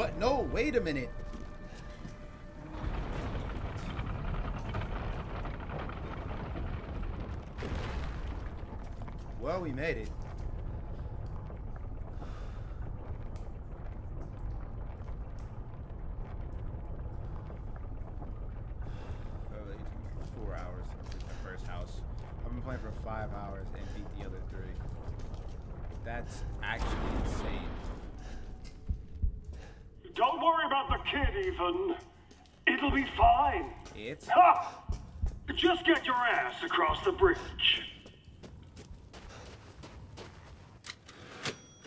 What? No, wait a minute. Well, we made it. Oh, wait, it's Four hours. This is the first house. I've been playing for five hours and beat the other three. That's actually insane. Don't worry about the kid, Ethan. It'll be It's Ha! Just get your ass across the bridge.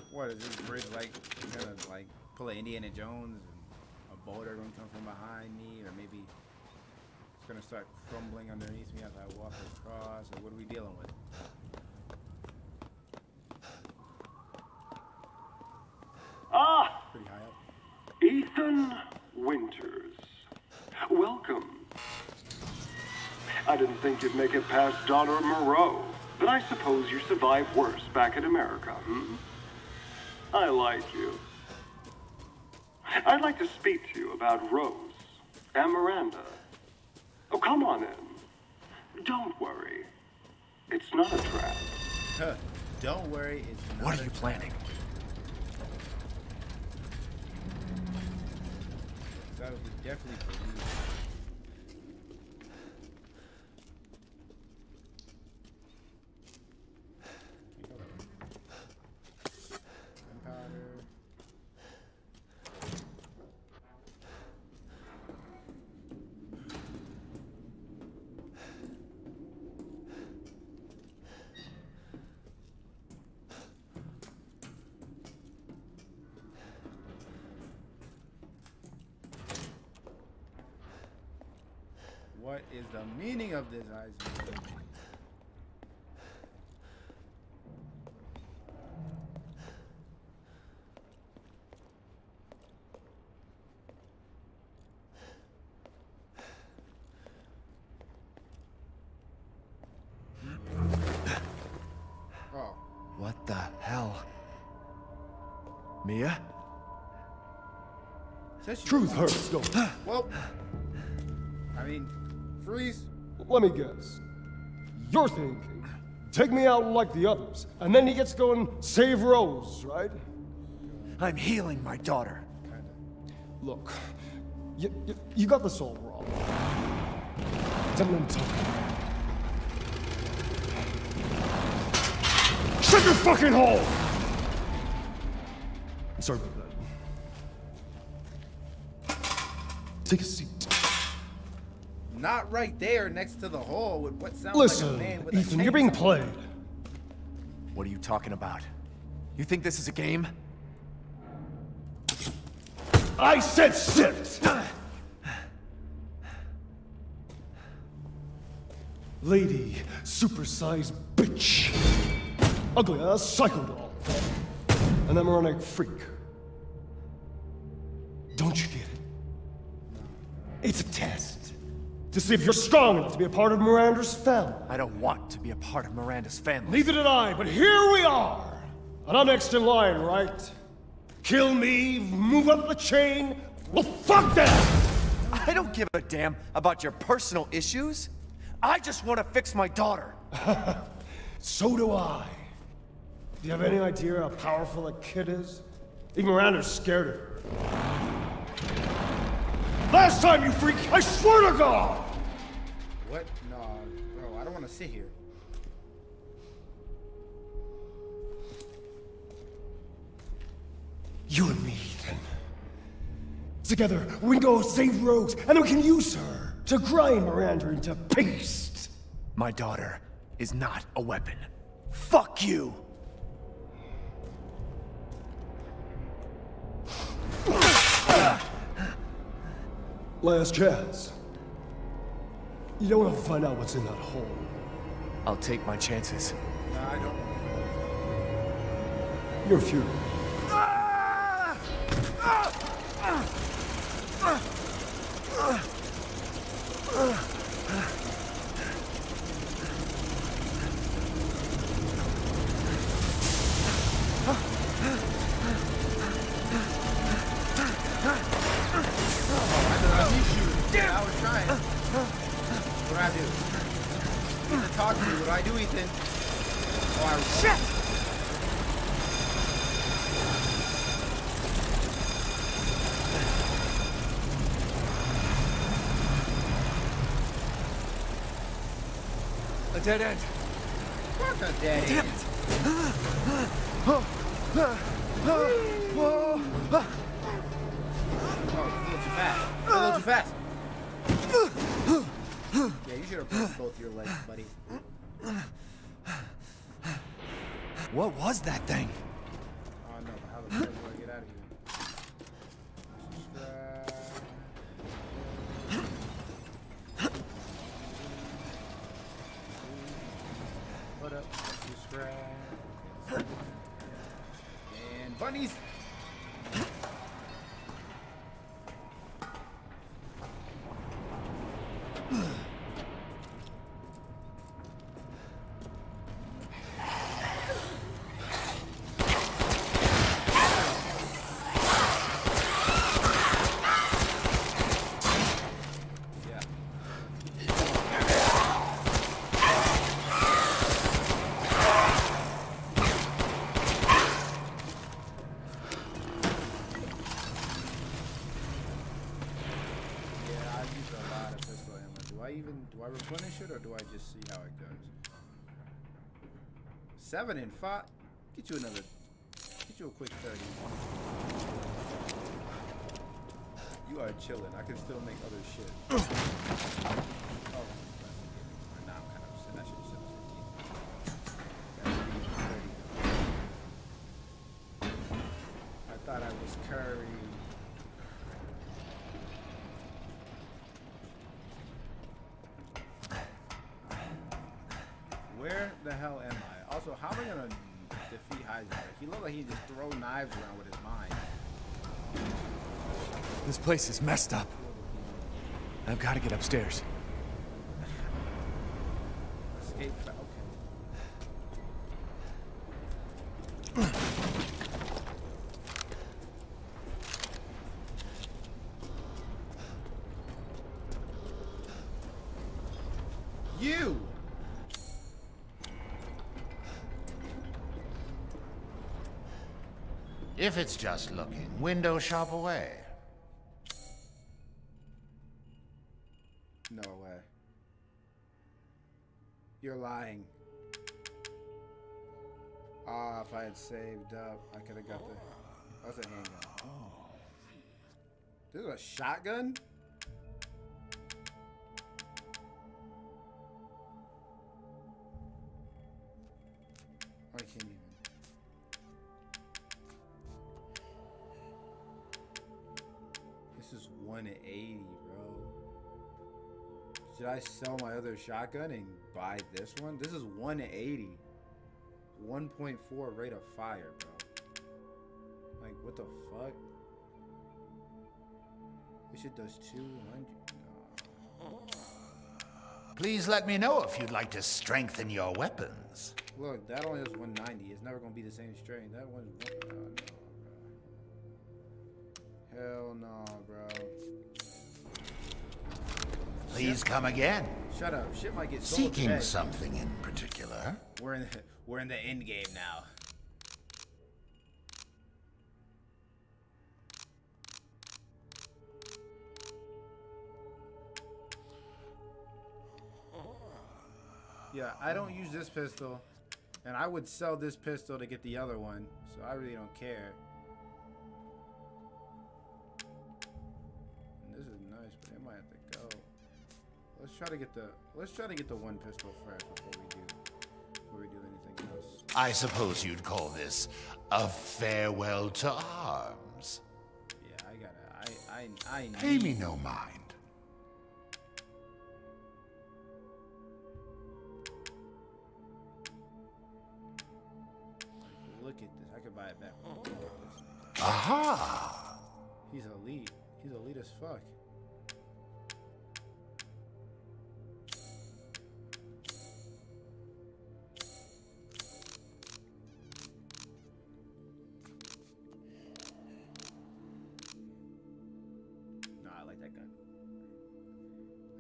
what is this bridge like? Gonna like pull an Indiana Jones and a boulder gonna come from behind me, or maybe it's gonna start crumbling underneath me as I walk across. Or what are we dealing with? Ah, Pretty high up. Ethan Winters. Welcome. I didn't think you'd make it past Daughter Moreau, but I suppose you survived worse back in America, hmm? I like you. I'd like to speak to you about Rose and Miranda. Oh, come on in. Don't worry. It's not a trap. Huh. Don't worry, it's not What are you planning? That would be definitely for says Truth hurts, don't it? Well, I mean, freeze. Let me guess. You're thinking, take me out like the others, and then he gets to go and save Rose, right? I'm healing my daughter. Look, you, you, you got this all wrong. Don't let him talk. Shut your fucking hole! I'm Sorry about that. Take a seat. Not right there next to the hole with what sounds Listen, like a man with a Ethan, you're being played. What are you talking about? You think this is a game? I said sit! Lady, supersized bitch. Ugly ass psycho doll. An emeronic freak. It's a test. To see if you're strong enough to be a part of Miranda's family. I don't want to be a part of Miranda's family. Neither did I, but here we are. And I'm next in line, right? Kill me, move up the chain. Well, fuck that! I don't give a damn about your personal issues. I just want to fix my daughter. So do I. Do you have any idea how powerful that kid is? Even Miranda's scared of her. Last time, you freak, I swear to God! What? No, bro, I don't want to sit here. You and me, then. Together, we can go save Rose, and then we can use her to grind Miranda into paste. My daughter is not a weapon. Fuck you! Last chance. You don't want to find out what's in that hole. I'll take my chances. No, I don't. You're few. Yeah, What do I do, Ethan? Oh, I Shit! A dead end. Fuck a dead Damn end. it! Oh, a little too fast. A little too fast. Yeah, you should have broken both your legs, buddy. What was that thing? 11 and 5. Get you another. Get you a quick 30. You are chilling. I can still make other shit. How am I gonna defeat Heisenberg? He looked like he just throw knives around with his mind. This place is messed up. I've got to get upstairs. Escape. fa- Okay. You. If it's just looking, window shop away. No way. You're lying. Ah, if I had saved up, I could have got the. That's a handgun. This is a shotgun? Sell my other shotgun and buy this one? This is 180. 1.4 rate of fire, bro. Like, what the fuck? This shit does 200. No. Please let me know if you'd like to strengthen your weapons. Look, that only does 190. It's never gonna be the same strength. That one's. Oh, no. Hell no, bro. Please come again. Shut up. Shit might get so Seeking bad. something in particular. We're in the, we're in the end game now. Yeah, I don't use this pistol, and I would sell this pistol to get the other one, so I really don't care. Let's try to get the let's try to get the one pistol first before we do before we do anything else. I suppose you'd call this a farewell to arms. Yeah, I gotta. I I I Pay me no mind. Look at this. I could buy it back. Aha! He's elite. He's elite as fuck.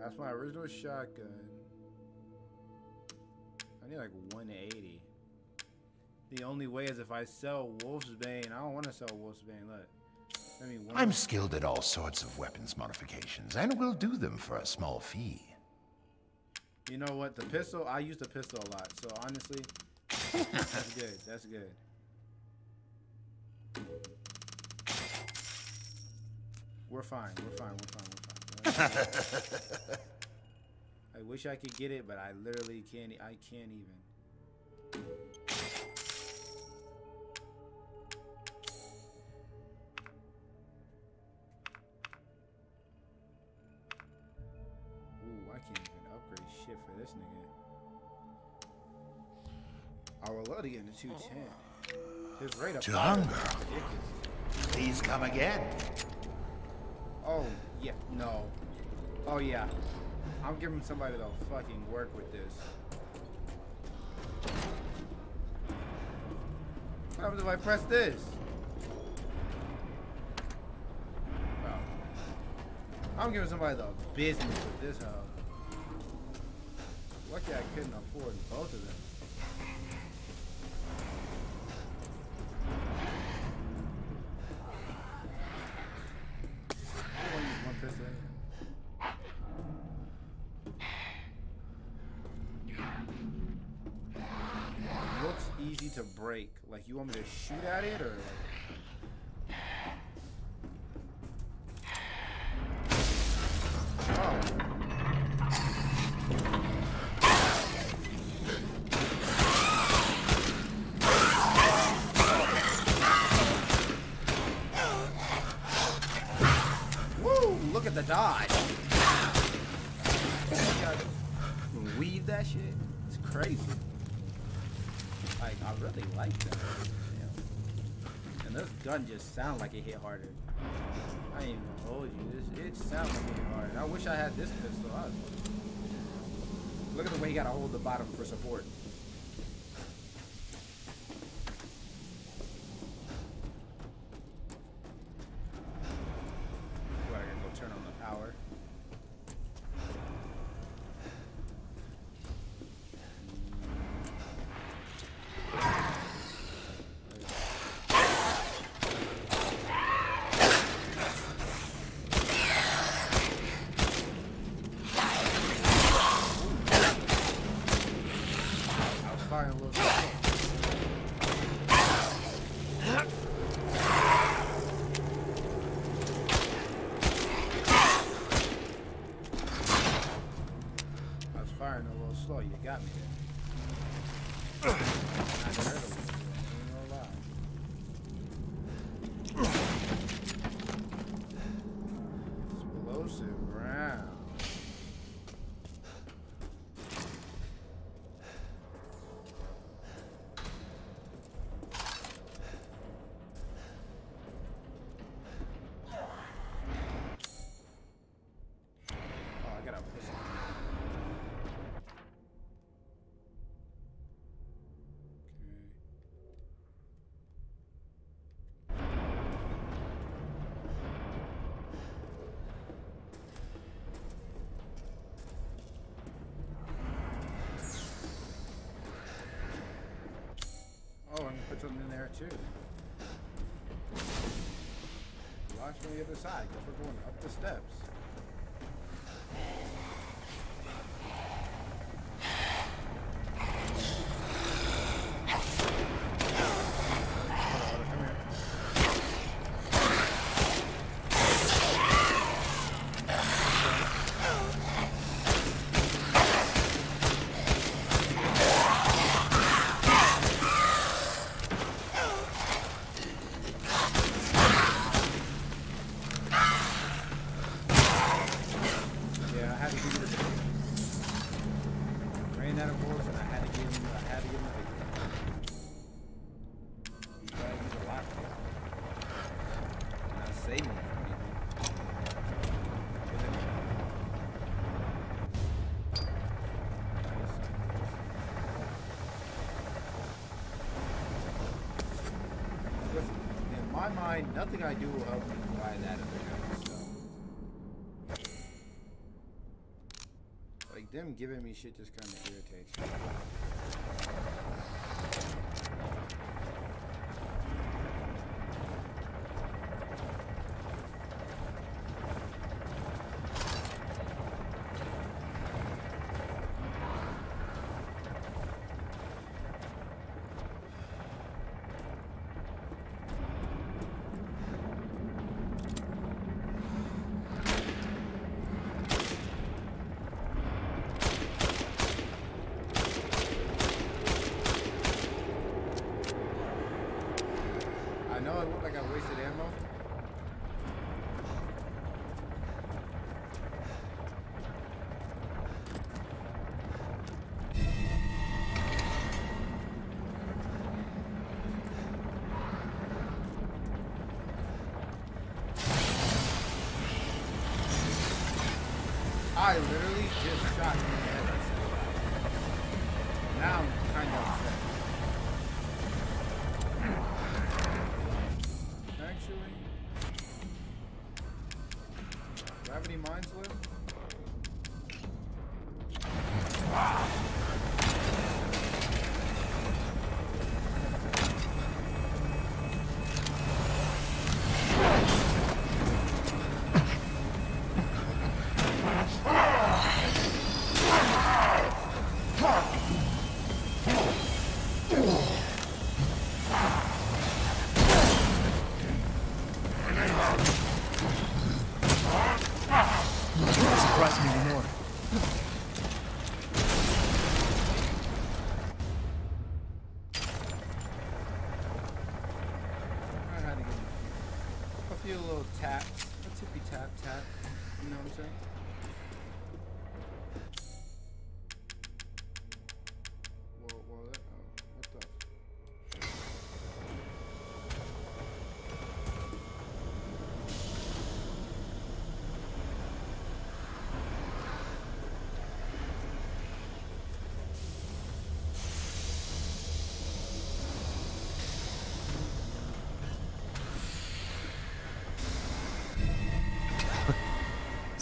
That's my original shotgun. I need like 180. The only way is if I sell Wolfsbane. I don't want to sell Wolfsbane. Look. I mean, I'm skilled at all sorts of weapons modifications, and will do them for a small fee. You know what? The pistol, I use the pistol a lot. So honestly, that's good. That's good. We're fine. We're fine. We're fine. We're fine. I wish I could get it, but I literally can't. I can't even. Ooh, I can't even upgrade shit for this nigga. I would love to get into 210. His rate of To hunger. Please come again. Oh, yeah, no. Oh, yeah. I'm giving somebody to fucking work with this. What happens if I press this? I'm giving somebody the business with this hoe. Lucky I couldn't afford both of them. I only use one pistol anyway. looks easy to break. Like you want me to shoot at it or like Oh. Woo! Look at the dodge. You gotta weave that shit. It's crazy. Like, I really like that. Damn. Gun just sound like it hit harder. I ain't even hold you. This, it sounds like it hit harder. I wish I had this pistol. I. Look at the way he gotta hold the bottom for support. What, I gotta go turn on the power? I was firing a little slow. I was firing a little slow. You something in there too. Watch from the other side, because we're going up the steps. Come here. Yeah, I had to give you the bait. Ran out of bullets and I had to give him I had to give him the bait. He tried to use a lock pick. And I saved him from me. Get in there. Listen, in my mind, nothing I do will help me buy that other gun, so. Like them giving me shit just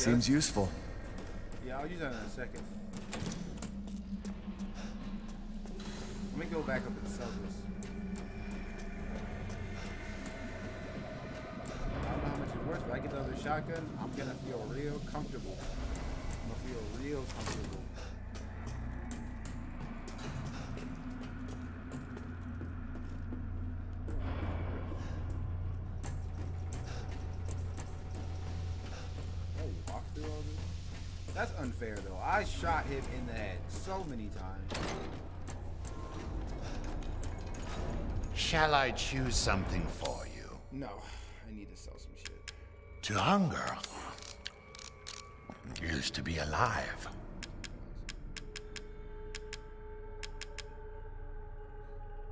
Seems useful. Yeah, I'll use that in a second. Let me go back up and sell this. I don't know how much it's worth, but I get the other shotgun, I'm gonna feel real comfortable. I'm gonna feel real comfortable. Unfair though. I shot him in the head so many times. Shall I choose something for you? No, I need to sell some shit. To hunger Used to be alive.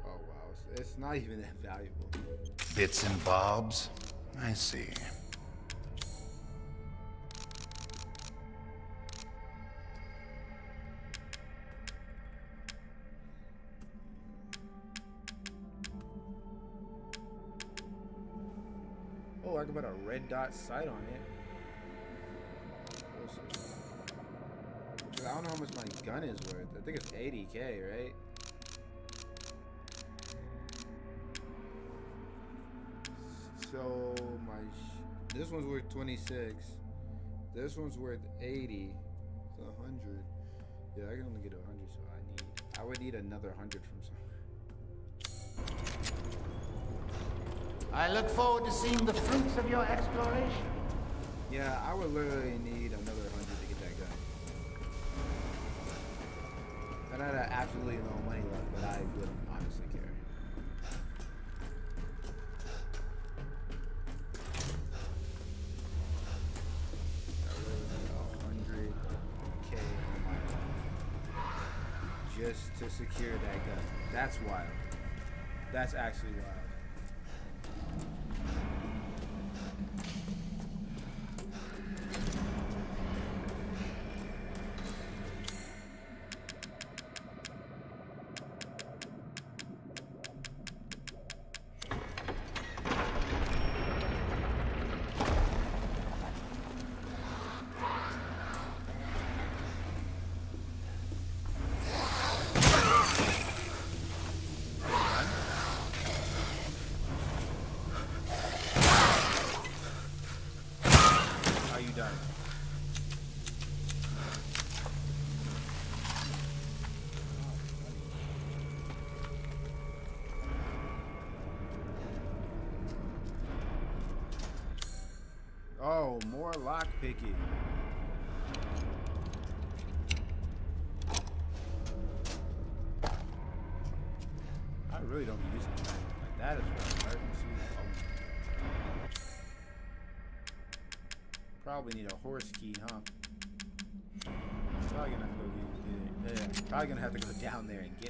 Oh wow, it's, it's not even that valuable. Bits and bobs? I see. dot sight on it. I don't know how much my gun is worth. I think it's 80k, right? So my this one's worth 26. This one's worth 80. It's 100. Yeah, I can only get 100, so I need. I would need another 100 from somewhere. I look forward to seeing the fruits of your exploration. Yeah, I would literally need another 100 to get that gun. And I had absolutely no money left, but I wouldn't honestly care. I really need 100k on my own just to secure that gun. That's wild. That's actually wild. More lock picking. I really don't be using that. That is for emergencies only. Probably need a horse key, huh? Probably gonna have to go get, yeah. Probably gonna have to go down there and get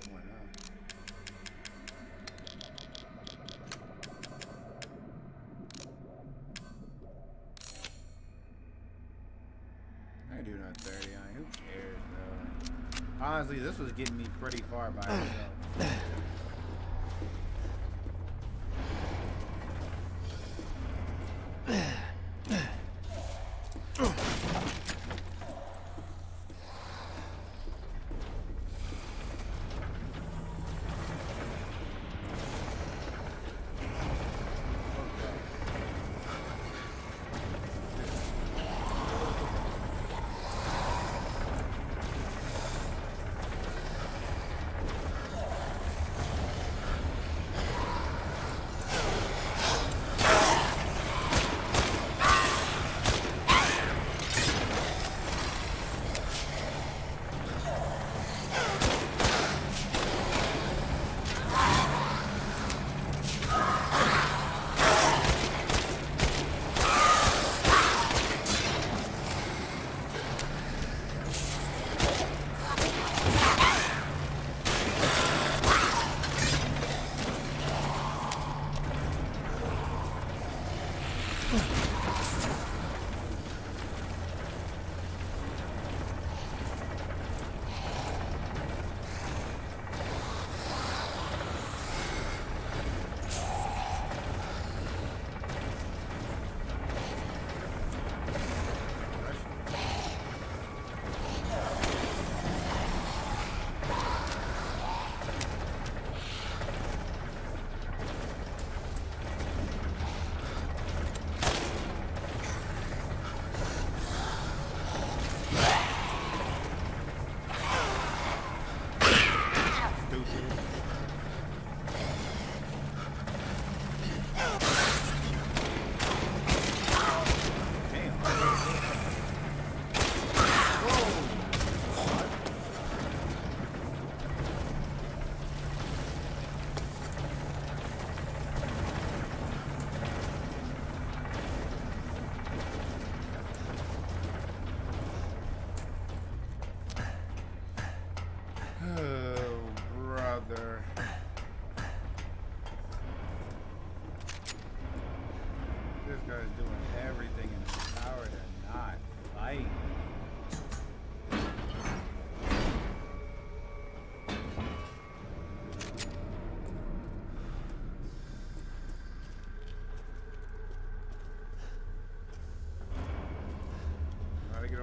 was getting me pretty far by itself.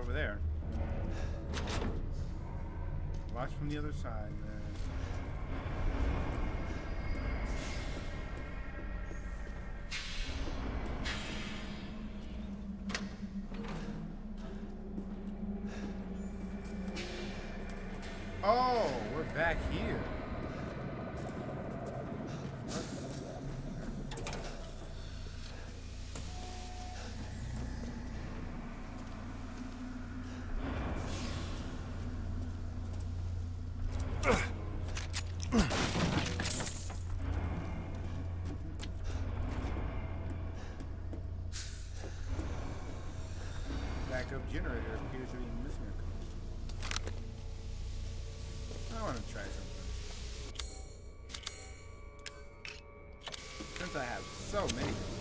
over there. Watch from the other side, man. Oh, we're back here. Generator appears to be missing a component. I want to try something. Since I have so many.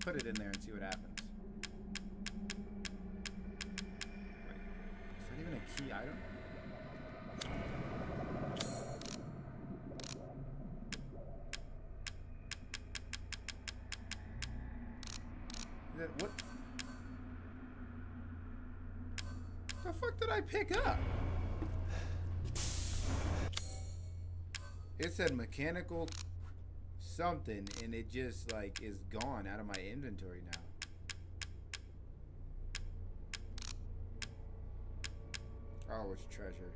Put it in there and see what happens. Wait, is that even a key item? That what? The fuck did I pick up? It said mechanical something and it just like is gone out of my inventory now. Oh, it's treasure.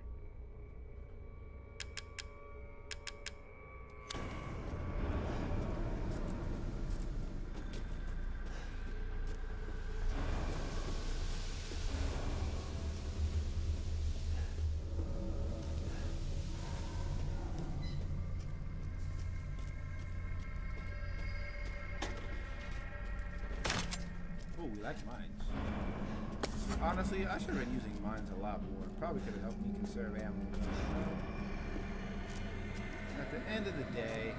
Like mines. Honestly, I should have been using mines a lot more. Probably could have helped me conserve ammo. At the end of the day,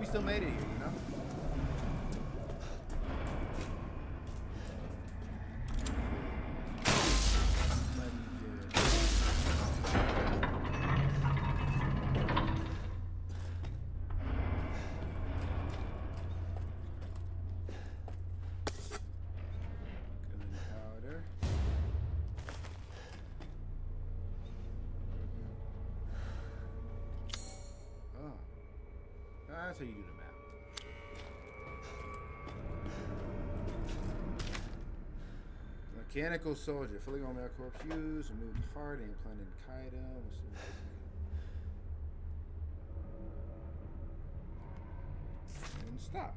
we still made it here, you know? Mechanical soldier, filling all corpse fuse, removed heart, implanted Cadou. And stop.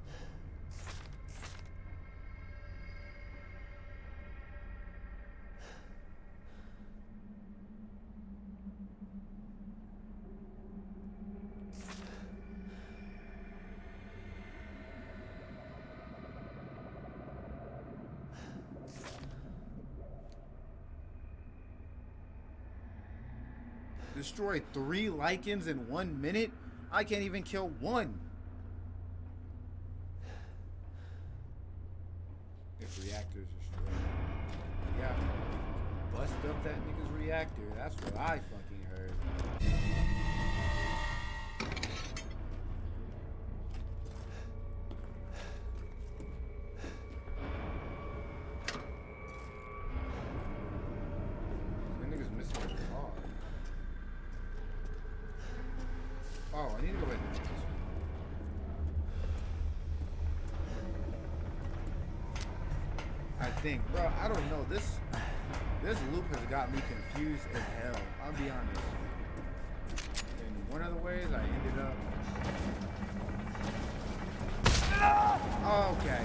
Destroy three lichens in one minute? I can't even kill one. If reactors destroyed. Yeah. Bust up that nigga's reactor. That's what I fucking heard. That nigga's missing a car. Oh, I need to go back to this. Bro. I don't know. This this loop has got me confused as hell. I'll be honest. In one of the ways, I ended up. Oh, okay.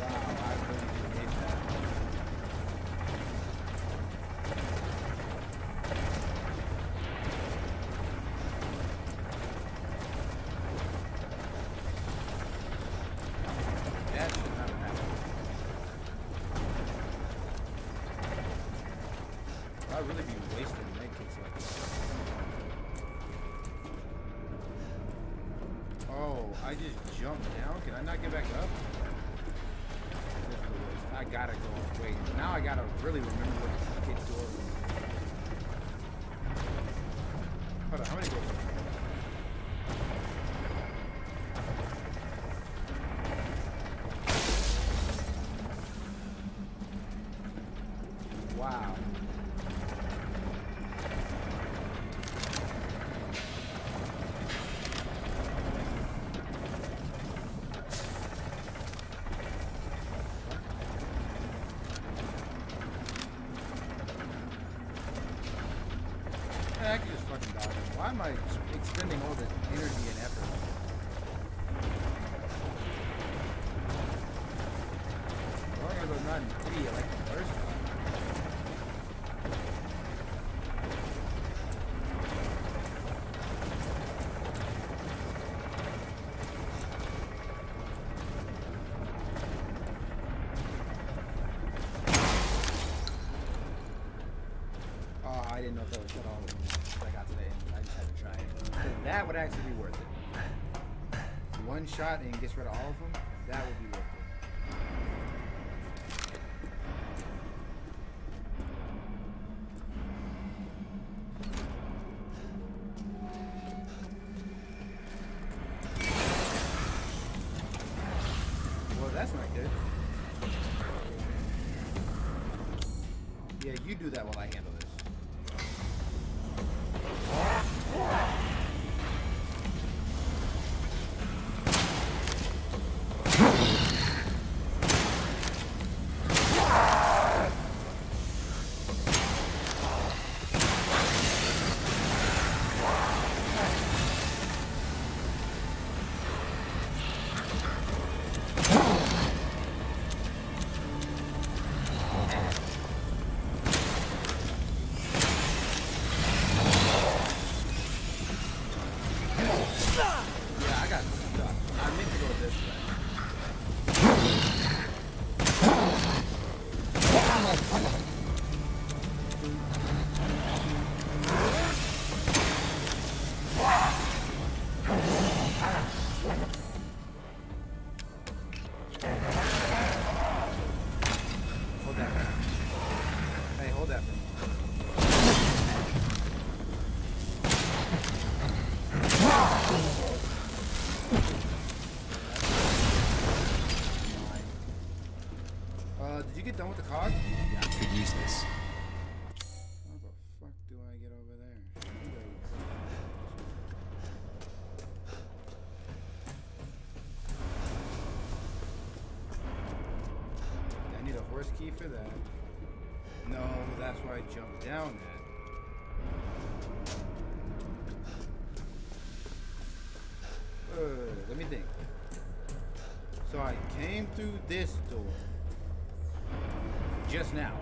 Wow, I really did hate that. That should not have happened. I'd really be wasting medkits like that. Oh, I just jumped down? Can I not get back up? This is a waste. I gotta go. Wait, now I gotta really remember what the kid's door was. Hold on, how many doors? Wow. Hey, I can just fucking dodge him. Why am I expending all the energy and effort? As long as I'm not an idiot like the first time. Oh, ah, I didn't know if that would shut all of them that I got today. I just had to try it. 'Cause That would actually be worth it. One shot and gets rid of all of them. That would be worth it. Yeah, you do that while I handle this. Key for that. No, that's why I jumped down at. Uh, let me think. So I came through this door. Just now,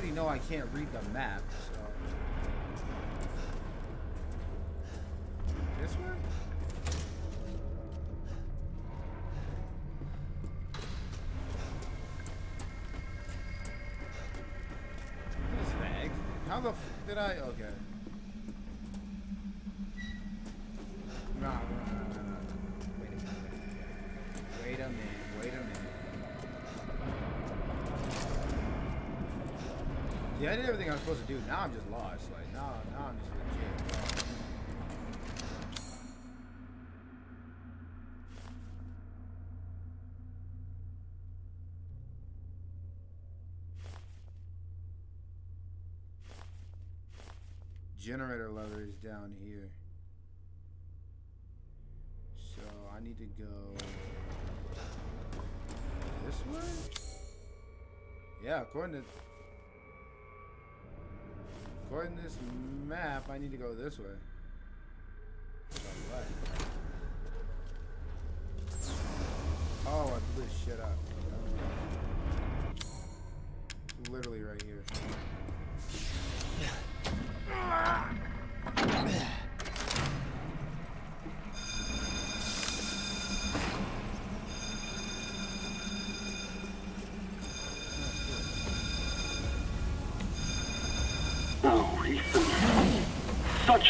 already know I can't read the map, so. This way? How the f did I? Okay. supposed to do. Now I'm just lost. Like, now, now I'm just legit. Generator lever is down here. So I need to go this way? Yeah, according to According to this map, I need to go this way. Oh, I blew this shit up.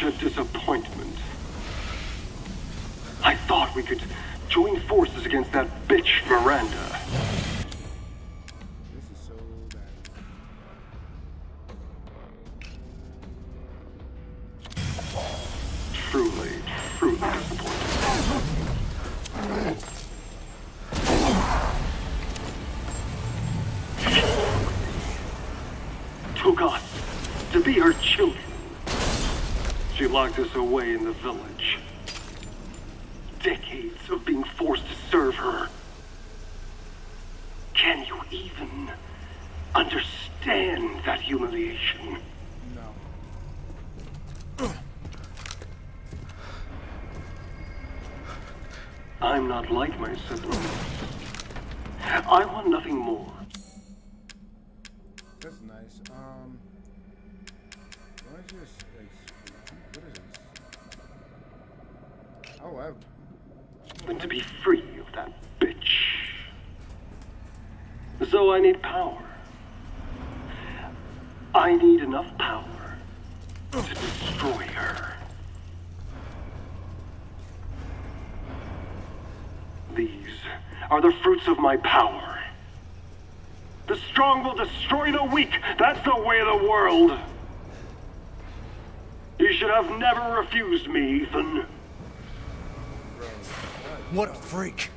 such a disappointment. of my power. The strong will destroy the weak. That's the way of the world. You should have never refused me, Ethan. What a freak.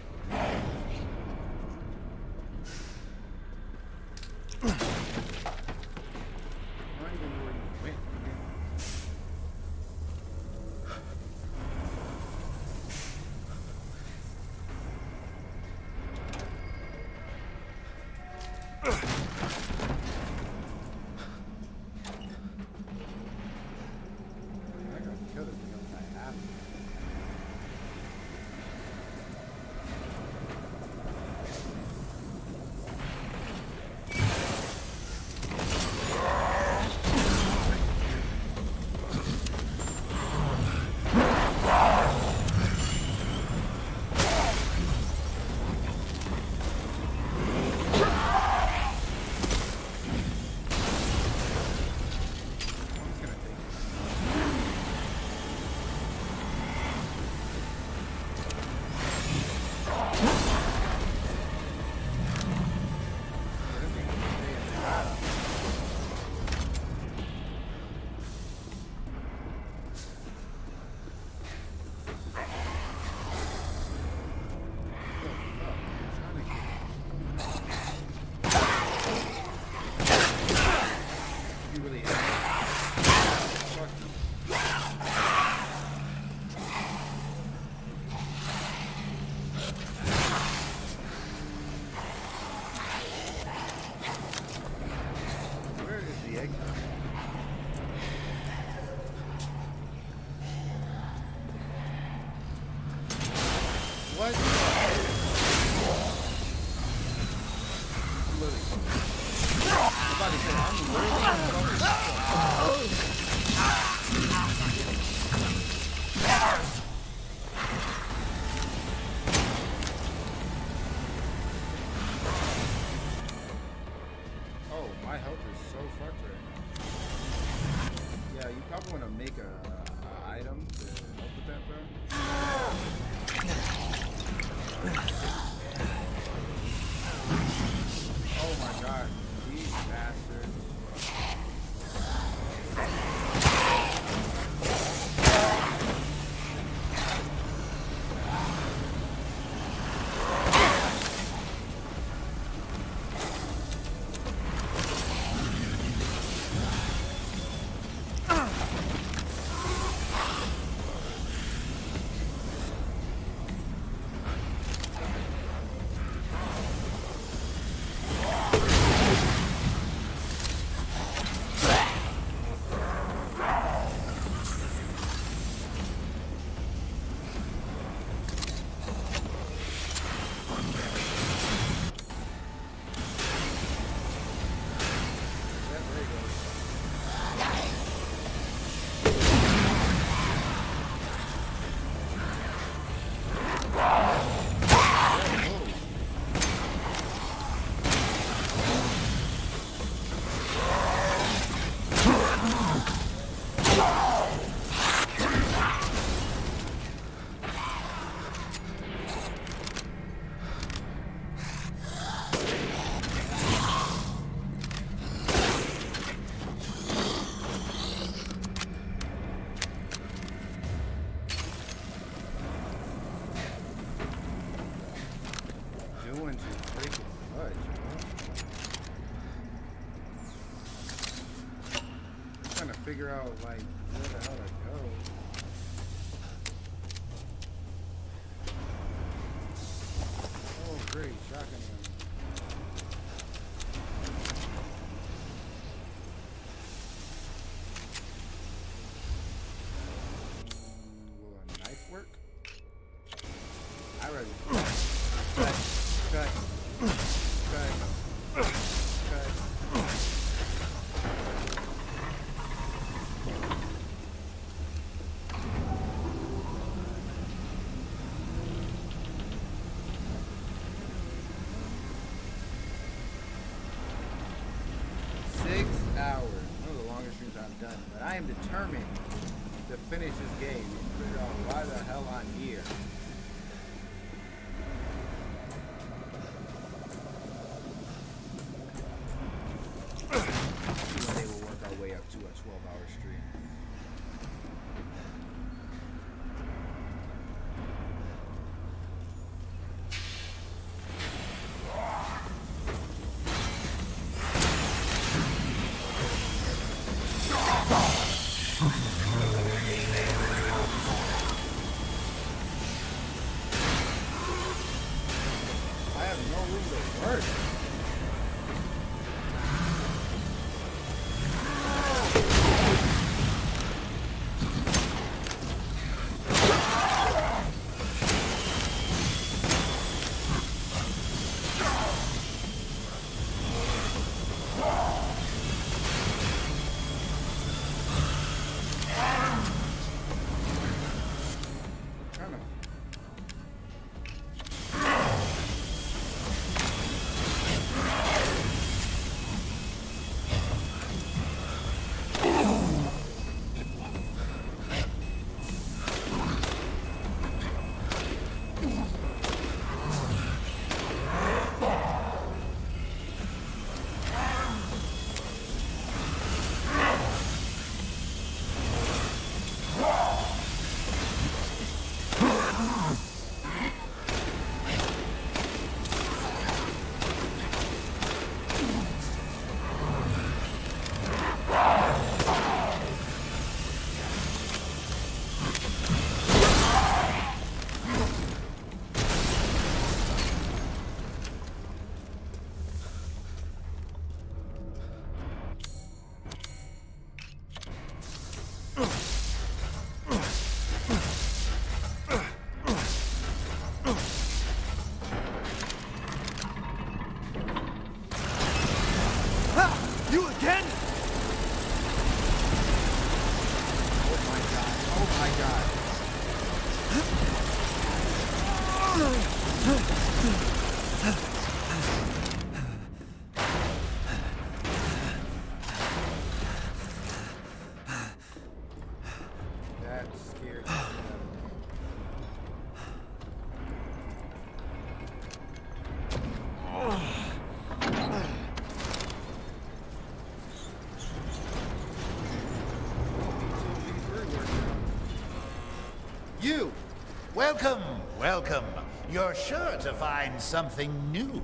Welcome, welcome. You're sure to find something new.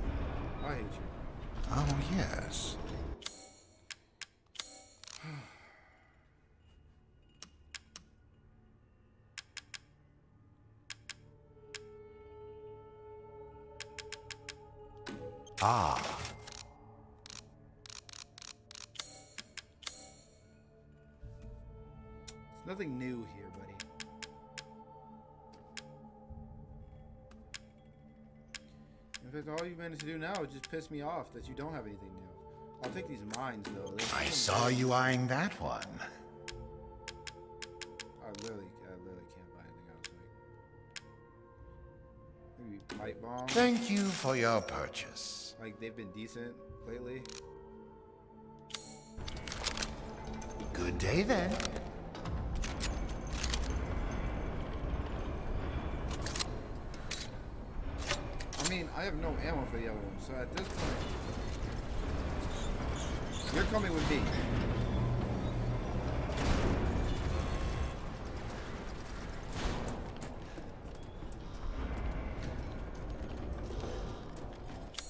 I hate you. Oh, yes. Ah, There's nothing new here, fact, all you've managed to do now is just piss me off that you don't have anything new. I'll take these mines, though. There's I saw you eyeing that one. I literally, I literally can't buy anything else. Like, maybe pipe bomb. Thank you for your purchase. Like they've been decent lately. Good day then. I have no ammo for the other one, so at this point... You're coming with me.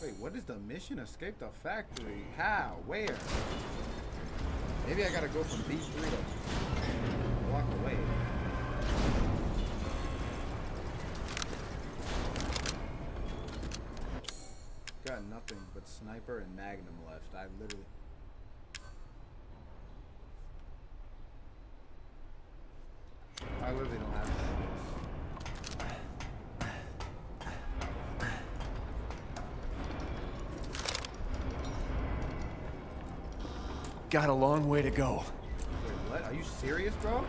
Wait, what is the mission? Escape the factory. How? Where? Maybe I gotta go from these three to walk away. but sniper and magnum left. I literally. I literally don't have Got a long way to go. Wait, what? Are you serious, bro?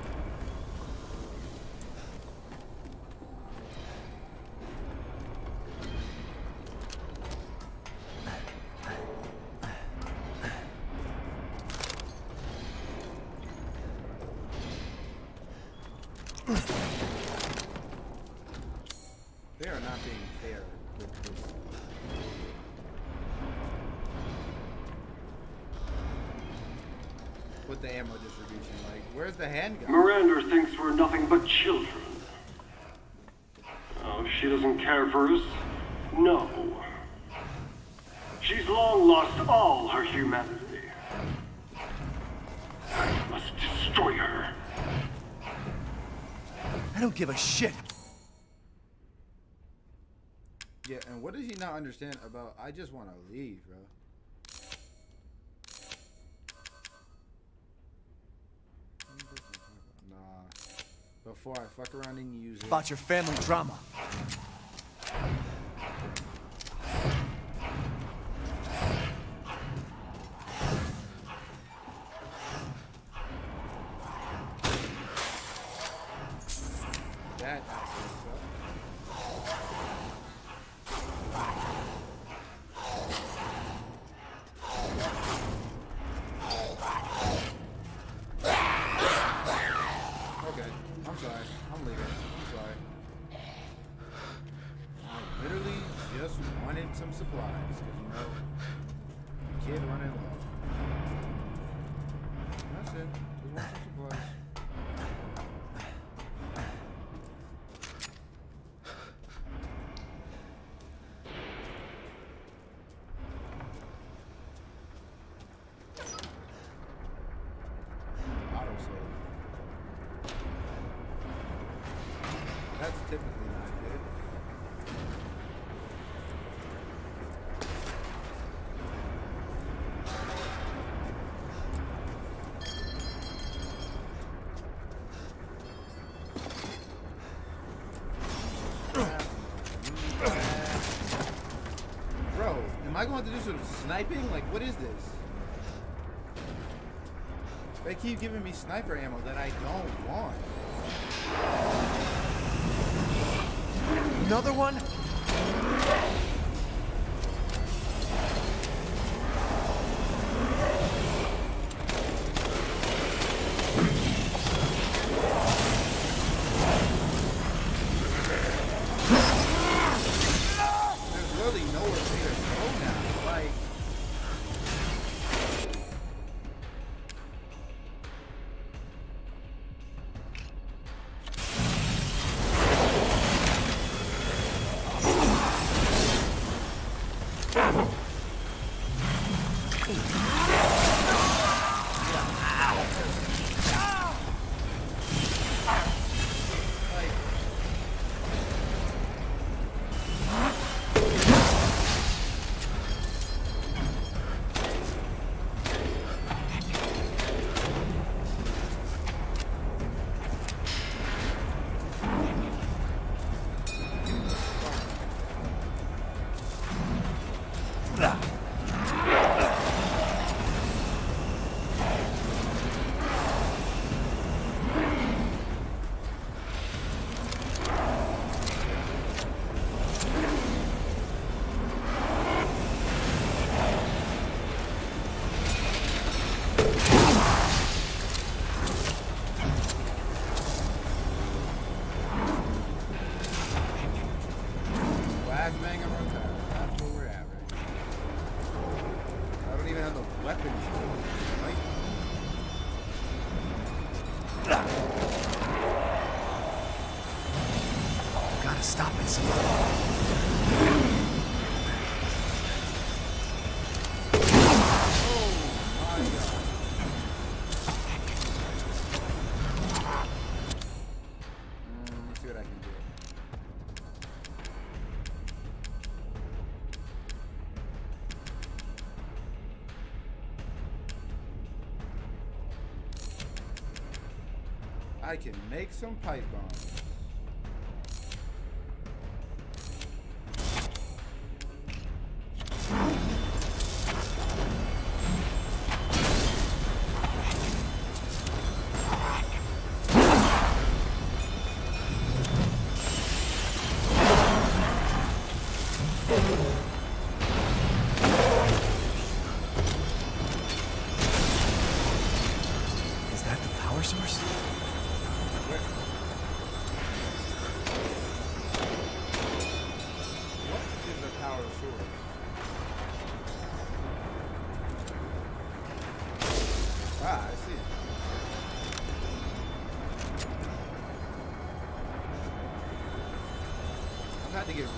About, I just want to leave, bro. Nah. Before I fuck around and use it. About your family drama. want to do some sniping? Like, what is this? They keep giving me sniper ammo that I don't want. Another one? Can make some pipe bombs. Is that the power source?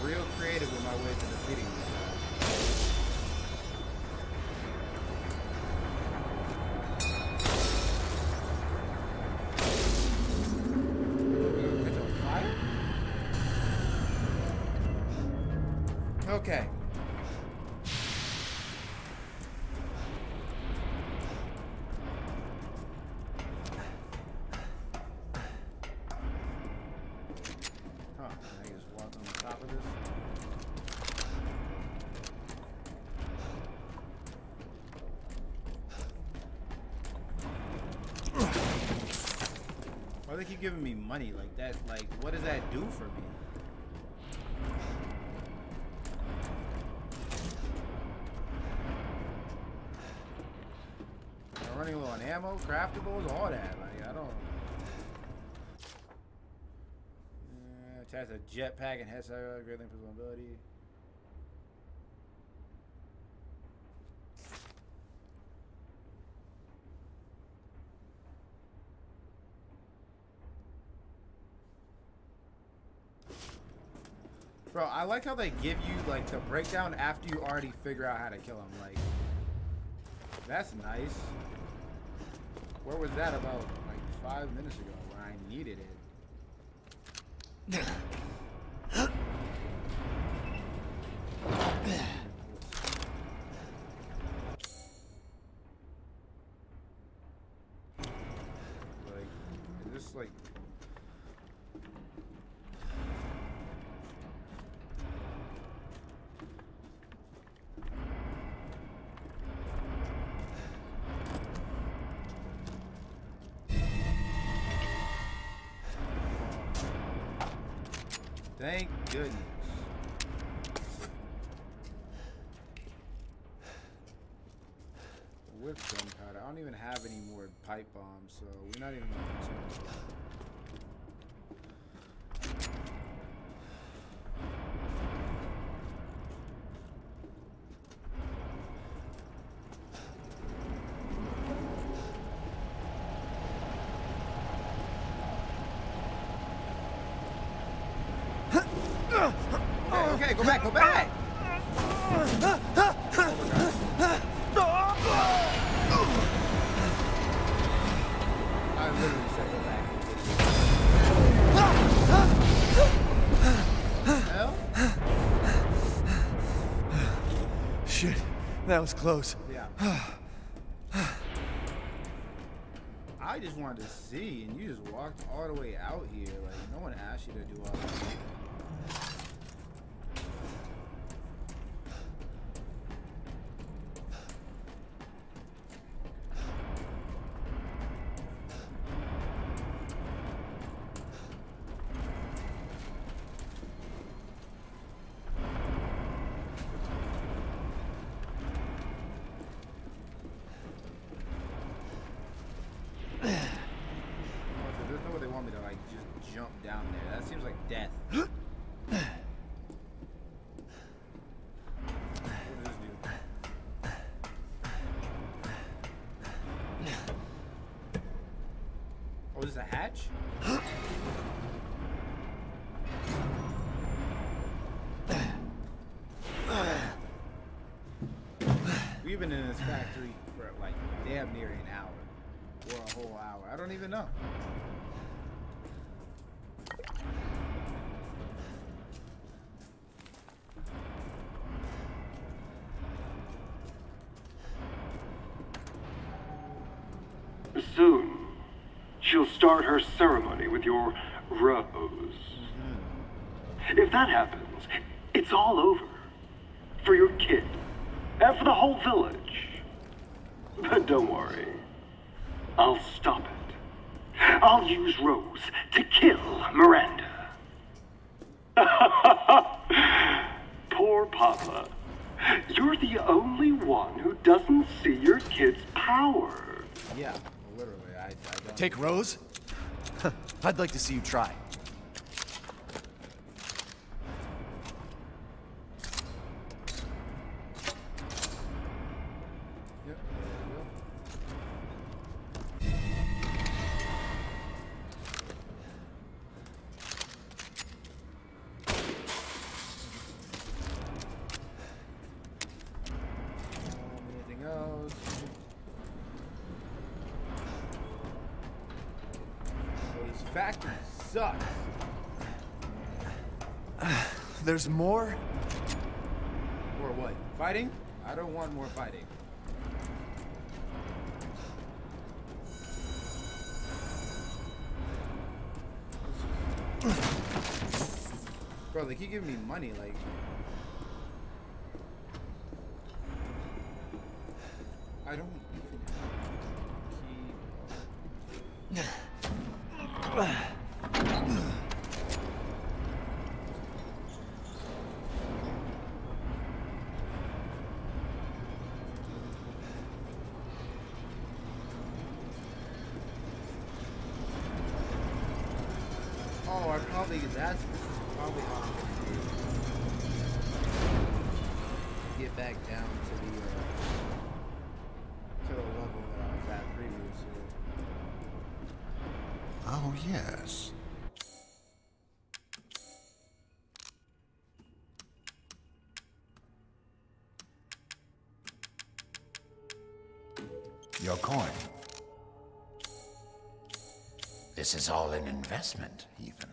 Real creative with my way to defeating on fire? Okay. Huh, can I just walk on the top of this? Why they keep giving me money like that? Like, what does that do for me? I'm running low on ammo, craftables, all that. Like, I don't. Uh, attach a jetpack and head start, great length mobility. Bro, I like how they give you like the breakdown after you already figure out how to kill him. Like, that's nice. Where was that about like five minutes ago when I needed it? Thank goodness. With gunpowder, I don't even have any more pipe bombs, so we're not even gonna continue. Okay, go back, go back! I literally said go back. Shit, that was close. Yeah. I just wanted to see, and you just walked all the way out here. Like, no one asked you to do all that. Don't even know. Soon, she'll start her ceremony with your rose. Mm-hmm. If that happens, it's all over. For your kid. And for the whole village. But don't worry. I'll stop it. I'll use Rose to kill Miranda. Poor Papa. You're the only one who doesn't see your kid's power. Yeah, literally. I, I. Take Rose? I'd like to see you try. Giving money, like. I don't even keep. Oh, Your coin. This is all an investment, even.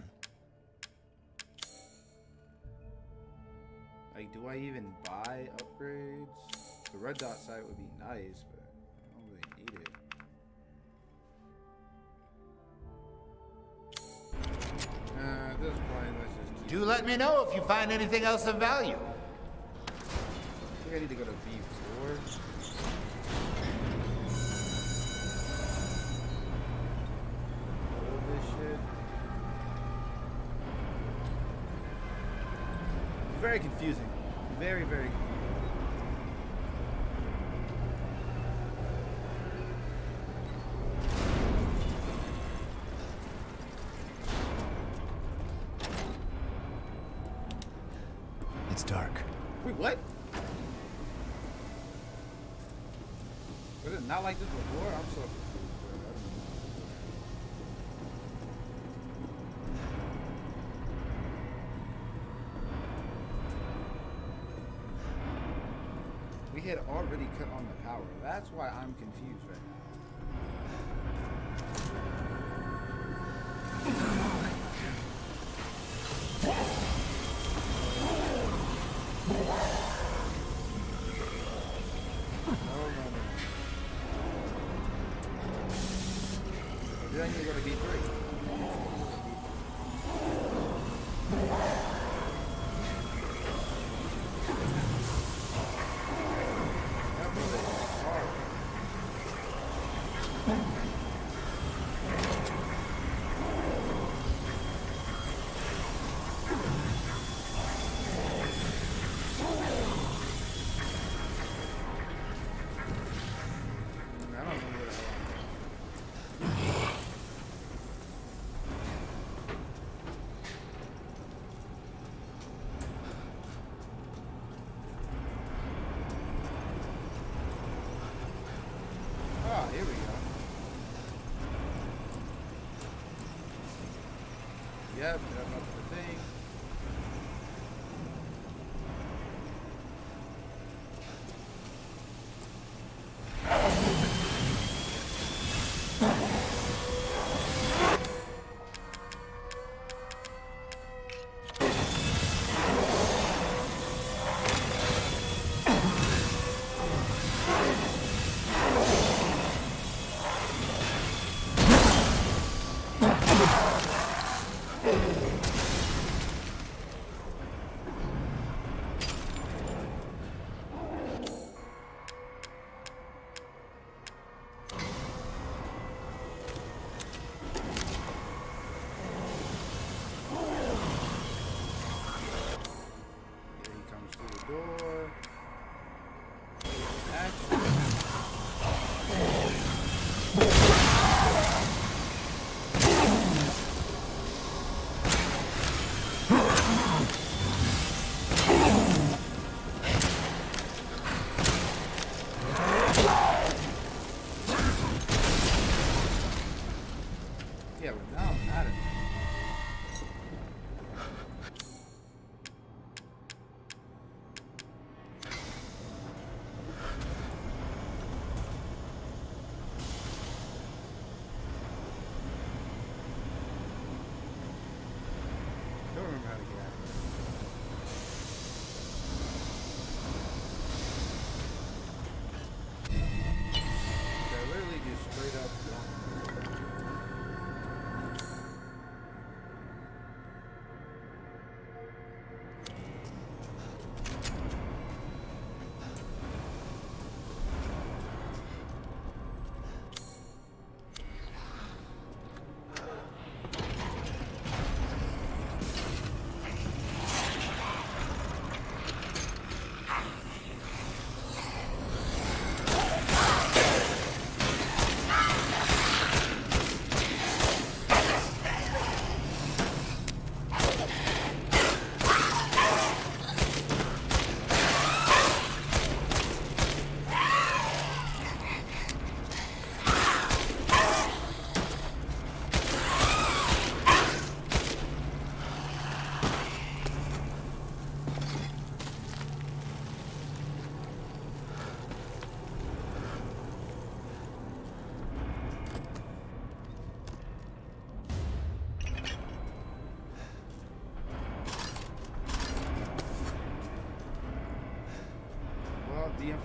Like, do I even buy upgrades? The red dot sight would be nice, but I don't really need it. Uh, this point, let's just. Do let me know if you find anything else of value. I think I need to go to V4.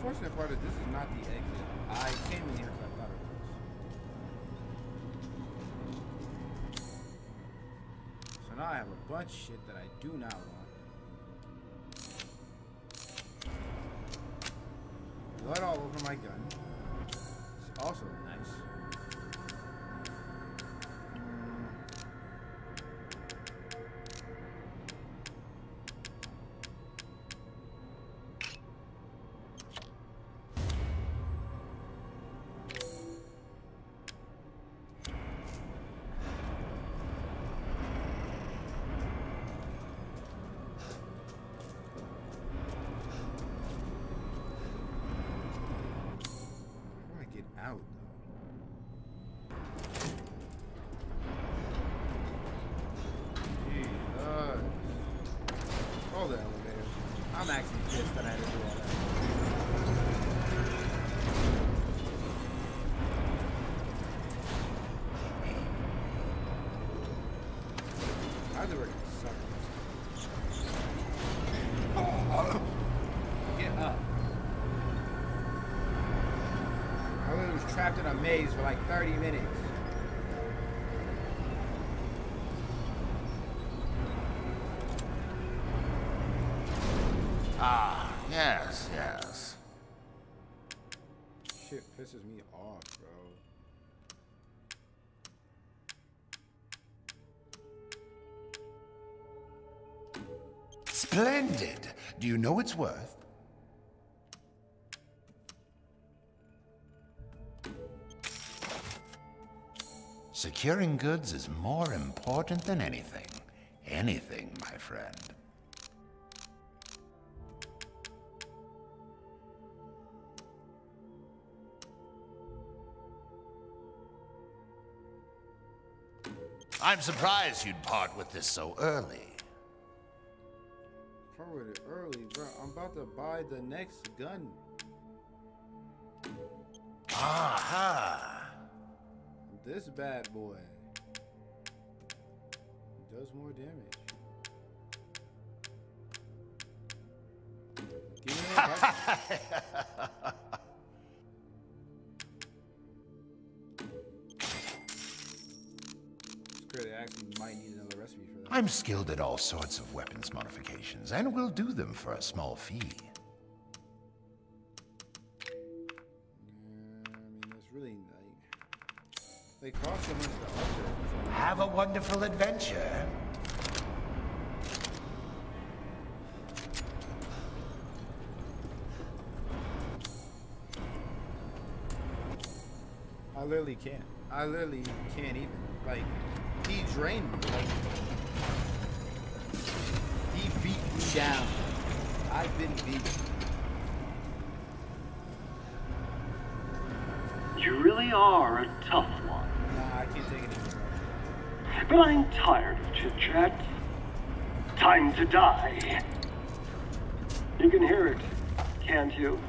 Unfortunate part is this is not the exit. I came in here because I thought it was. So now I have a bunch of shit that I do not want. Blood all over my gun. Trapped in a maze for like 30 minutes. Ah, yes, yes. Shit pisses me off, bro. Splendid. Do you know its worth? Securing goods is more important than anything. Anything, my friend. I'm surprised you'd part with this so early. Part with it early, bro. I'm about to buy the next gun. Aha! This bad boy does more damage. Give me that button. It's great. I actually might need another recipe for that. I'm skilled at all sorts of weapons modifications, and will do them for a small fee. Yeah, I mean, it's really they cost so much to upgrade. Have a wonderful adventure. I literally can't. I literally can't even. Like, he drained me. Like, he beat me down. I've been beaten. You really are a tough one. Nah, I can't take it I'm tired of chit chat. Time to die. You can hear it, can't you?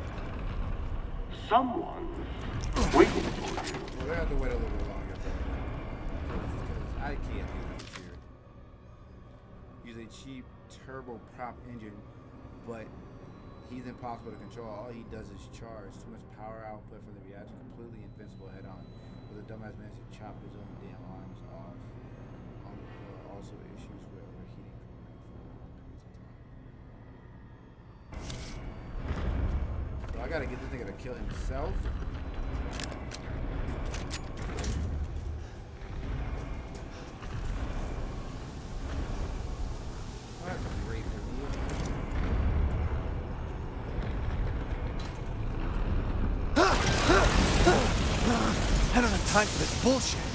Someone's waiting for you. We'll have to wait a little bit longer. Because I can't do this here. Use a cheap turbo prop engine, but he's impossible to control. All he does is charge. Too much power output for the reaction. Completely invincible head on. With a dumbass man to chop his own damn arms off. Also issues with overheating for So I gotta get this nigga to kill himself. For. I don't have time for this bullshit.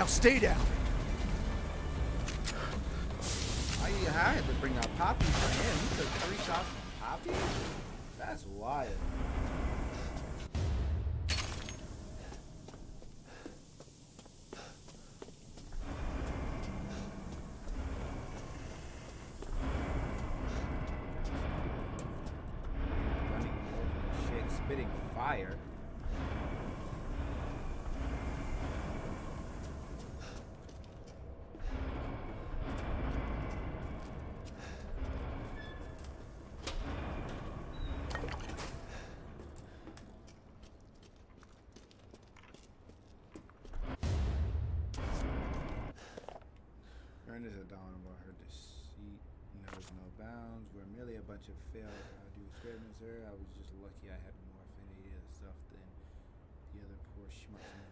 Now stay down. bounds were merely a bunch of failed uh, Cadou experiments. There, I was just lucky I had more affinity to stuff than the other poor schmucks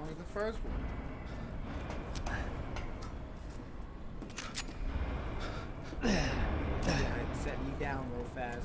Only the first one. set me down real fast.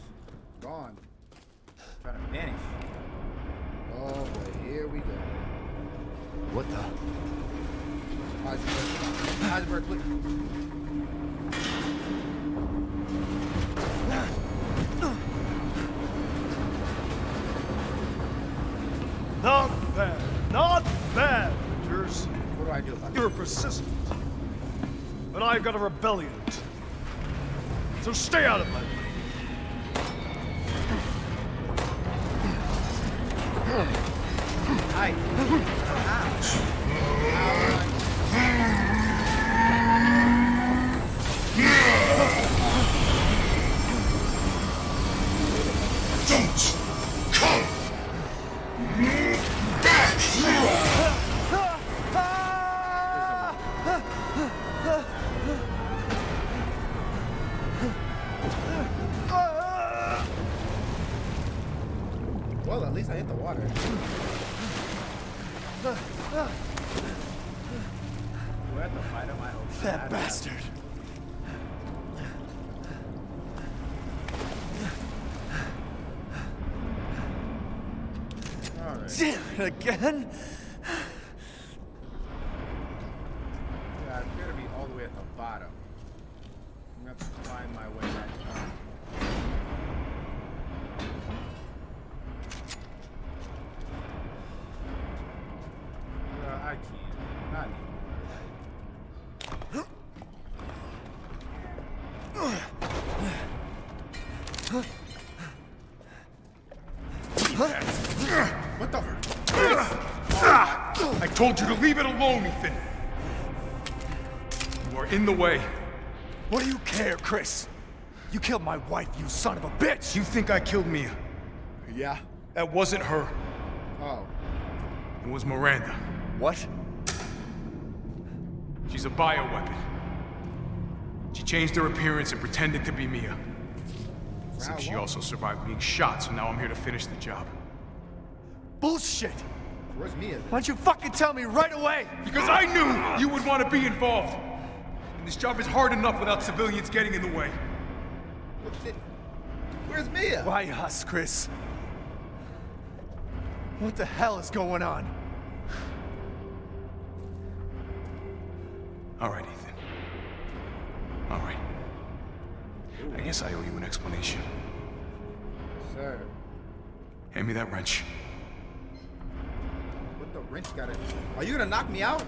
Berkeley. Not bad. Not bad, Winters. What do I do about You're persistent. But I've got a rebellion. So stay out of it. Well, at least I hit the water. Do I have to fight him? I hope That bastard. know. Alright. Damn it again. Wife, you son of a bitch! You think I killed Mia? Yeah. That wasn't her. Oh. It was Miranda. What? She's a bioweapon. She changed her appearance and pretended to be Mia. Except she also survived being shot, so now I'm here to finish the job. Bullshit! Where's Mia? then? Why don't you fucking tell me right away? Because I knew you would want to be involved. And this job is hard enough without civilians getting in the way. What's it? Where's Mia? Why us, Chris? What the hell is going on? All right, Ethan. All right. I guess I owe you an explanation. Sir, Hand me that wrench. what the wrench gotta Are you gonna knock me out?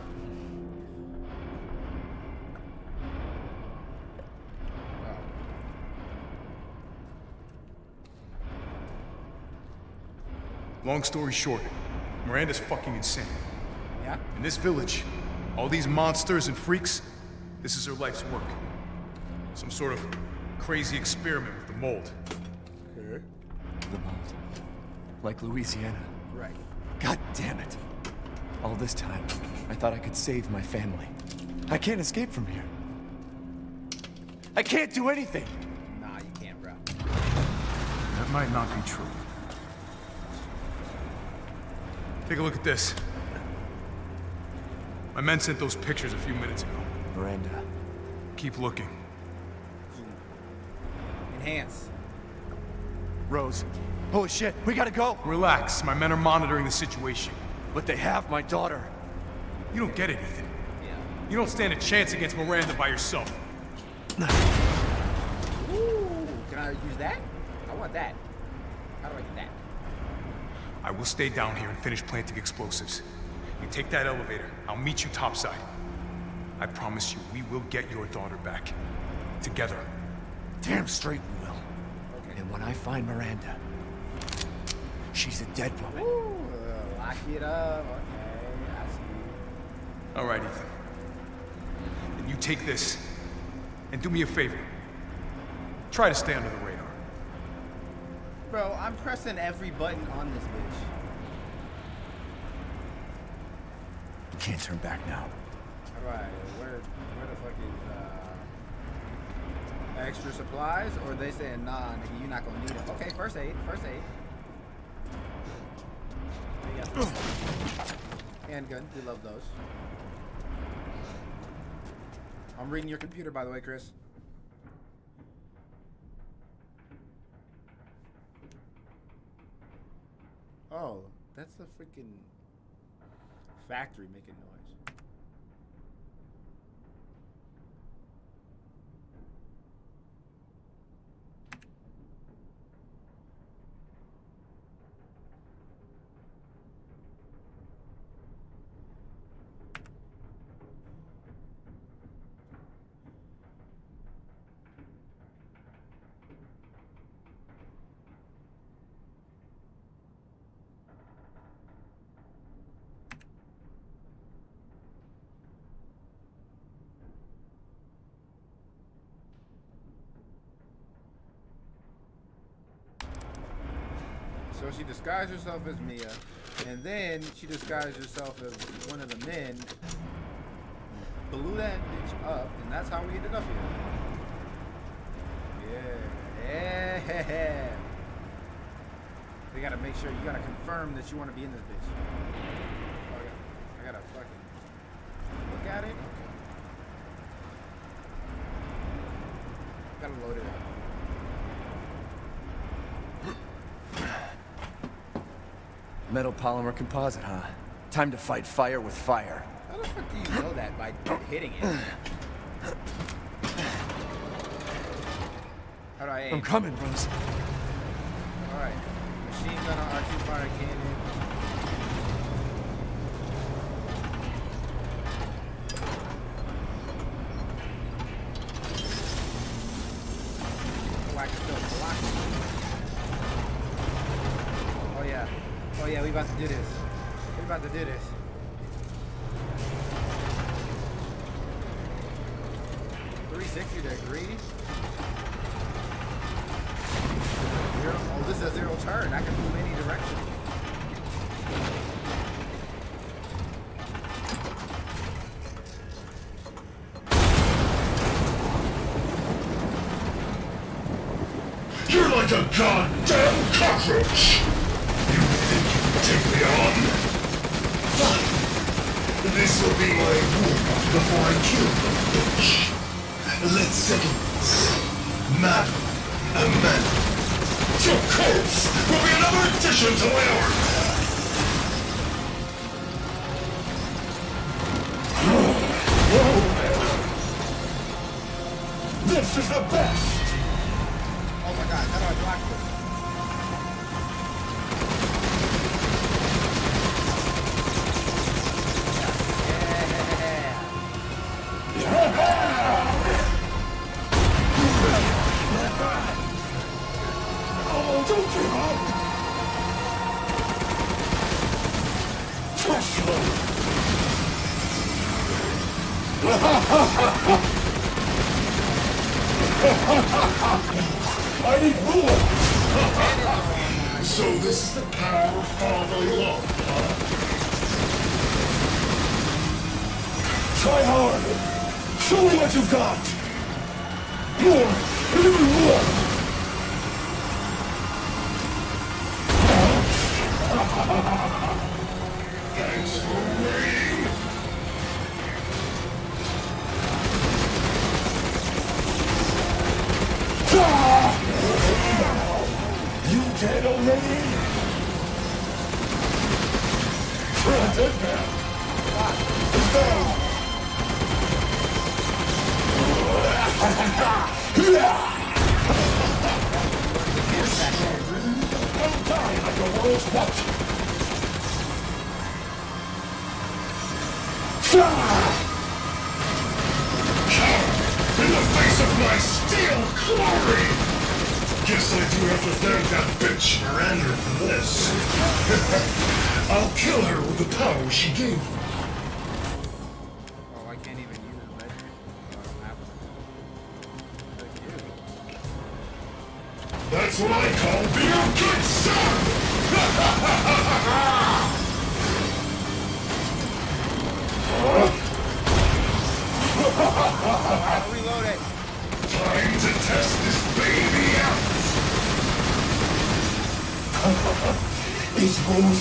Long story short, Miranda's fucking insane. Yeah? In this village, all these monsters and freaks, this is her life's work. Some sort of crazy experiment with the mold. Okay. The mold. Like Louisiana. Right. God damn it. All this time, I thought I could save my family. I can't escape from here. I can't do anything. Nah, you can't, bro. That might not be true. Take a look at this. My men sent those pictures a few minutes ago. Miranda. Keep looking. Enhance. Rose. Holy shit, we gotta go. Relax, my men are monitoring the situation. But they have my daughter. You don't get it, Ethan. Yeah. You don't stand a chance against Miranda by yourself. Ooh, can I use that? I want that. How do I get that? I will stay down here and finish planting explosives. You take that elevator. I'll meet you topside. I promise you, we will get your daughter back. Together. Damn straight we will. Okay. And when I find Miranda, she's a dead woman. Ooh, uh, lock it up. Okay, I see. All right, Ethan. Then you take this and do me a favor. Try to stay under the radar. Bro, I'm pressing every button on this bitch. You can't turn back now. Alright. Where, where the fuck is uh, extra supplies? Or they saying nah, nigga, you're not gonna need it? Okay, first aid, first aid. There you go. Handgun, we love those. I'm reading your computer, by the way, Chris. Oh, that's the freaking factory making noise. So she disguised herself as Mia, and then she disguised herself as one of the men, blew that bitch up, and that's how we ended up here. Yeah, yeah. We gotta make sure, you gotta confirm that you wanna be in this bitch. Oh, I, gotta, I gotta fucking look at it? Gotta load it up. Metal polymer composite, huh? Time to fight fire with fire. How the fuck do you know that by hitting it? How do I aim? I'm coming, Rose. Alright. Machine gun on R2 fire cannon. 60 degrees. Zero. Oh, this is a zero turn. I can move any direction. You're like a goddamn cockroach! You think you can take me on? Fine. This will be my warm-up before I kill the bitch. Let's settle this. Madam Amanda. Your corpse will be another addition to my army. This is the best!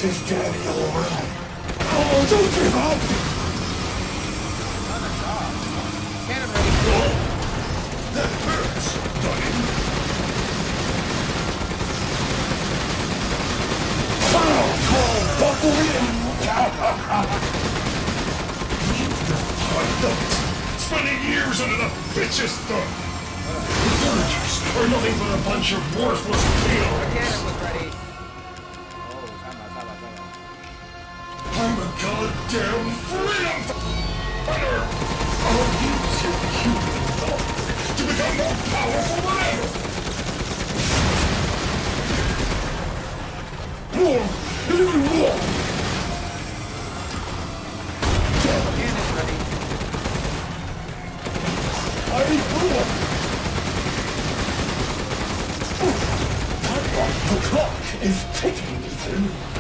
Is Rose's daddy alright? Oh, don't give up! Ready. That hurts, buckle in! Spending years under the bitch's thumb. The villagers are nothing but a bunch of worthless peons. goddamn freedom fighter! I'll use your human thoughts to become more powerful than ever! More! And even more! is ready. I need oh, more! The clock is ticking, Ethan.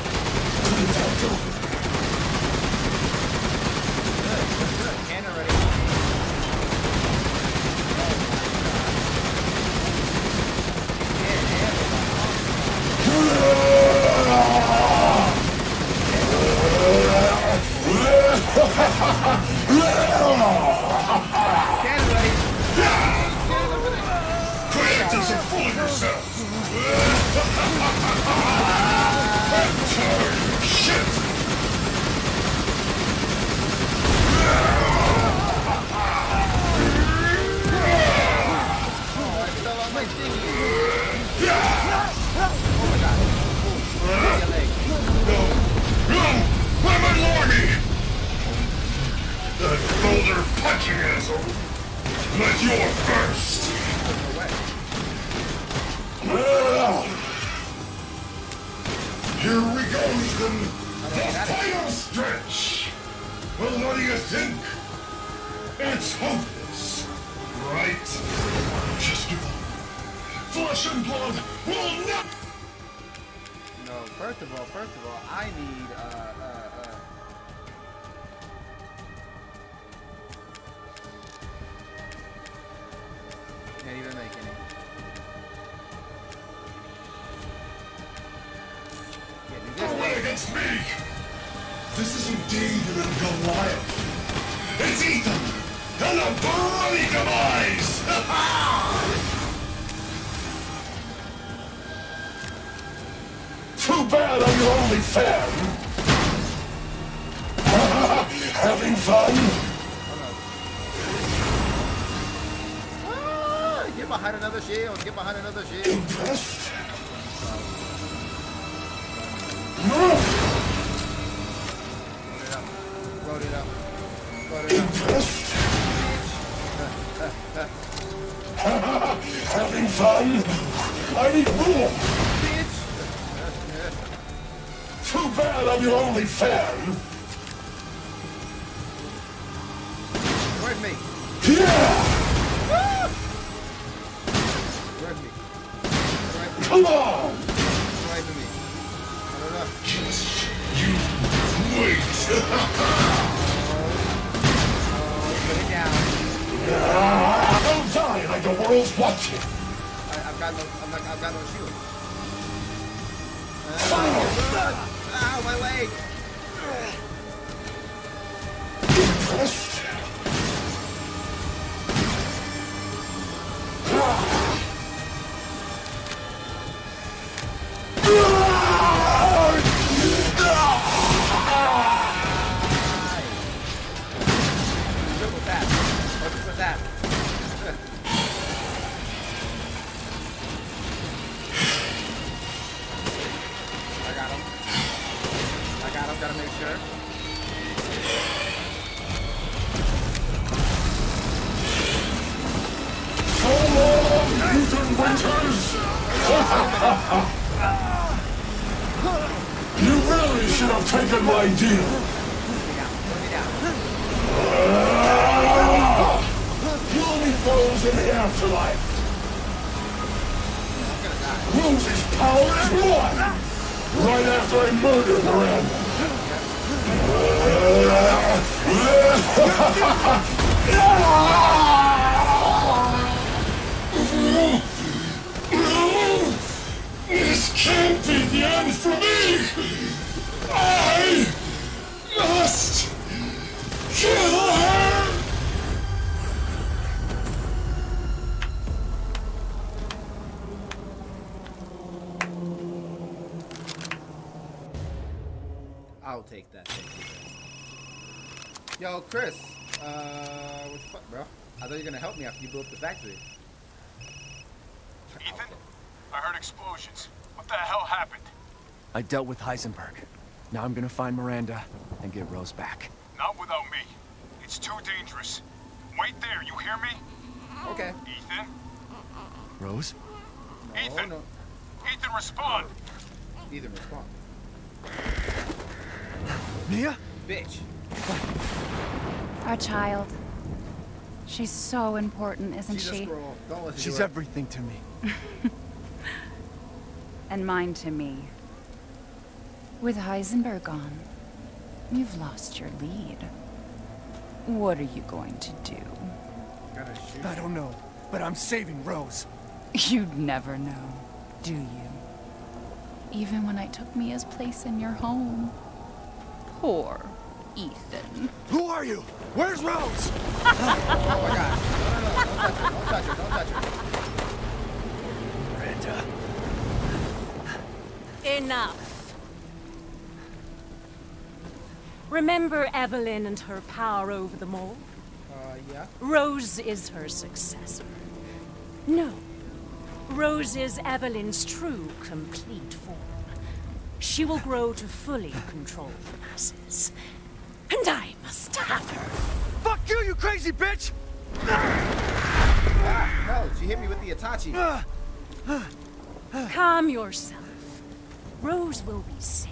I need, I need more, bitch! Too bad I'm your only fan! I dealt with Heisenberg. Now I'm gonna find Miranda and get Rose back. Not without me. It's too dangerous. Wait there, you hear me? Okay. Ethan? Rose? No, Ethan! No. Ethan, respond! Ethan, respond. Mia? Bitch. What? Our child. She's so important, isn't She's she? She's everything to me. and mine to me. With Heisenberg gone, you've lost your lead. What are you going to do? I don't know, but I'm saving Rose. You'd never know, do you? Even when I took Mia's place in your home. Poor Ethan. Who are you? Where's Rose? Oh my god. No, no, no. Don't touch her. Don't touch her. Don't touch her. Miranda. Enough. Remember Evelyn and her power over them all? Uh, yeah. Rose is her successor. No. Rose is Evelyn's true, complete form. She will grow to fully control the masses. And I must have her. Fuck you, you crazy bitch! No, she hit me with the Itachi. Calm yourself. Rose will be saved.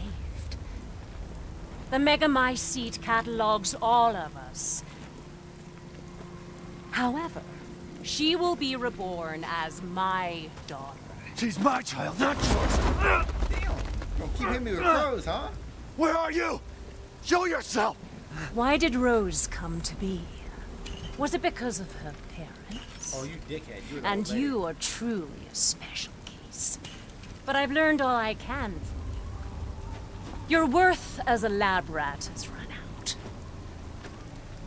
The Megamycete catalogs all of us. However, she will be reborn as my daughter. She's my child, not yours. Damn. Don't keep hitting me with crows, huh? Where are you? Show yourself! Why did Rose come to be? Was it because of her parents? Oh, you dickhead. You were the And old lady. you are truly a special case. But I've learned all I can from you. Your worth as a lab rat has run out.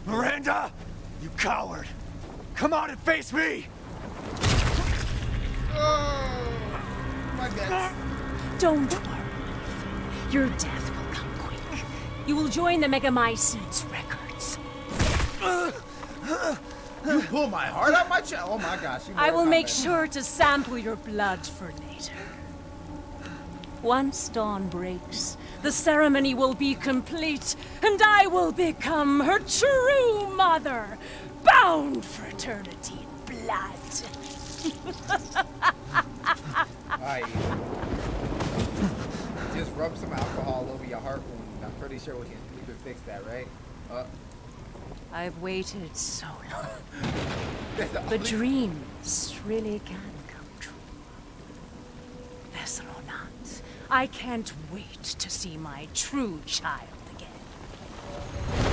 Miranda! You coward! Come out and face me! Oh, my guts. Don't worry. Your death will come quick. You will join the Megamycetes records. You pull my heart out my chest. Oh my gosh. you I will make Kombat. sure to sample your blood for later. Once dawn breaks, the ceremony will be complete, and I will become her true mother, bound for eternity in blood. Alright. Just rub some alcohol over your heart wound. I'm pretty sure we can, we can fix that, right? Uh, I've waited so long. the dreams really can come true. Not, I can't wait to see my true child again.